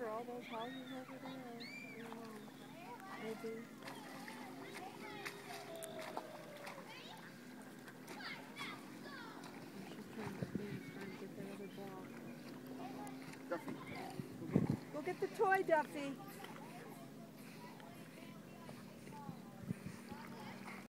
over all those houses over there. Maybe. Duffy. Go get the toy, Duffy.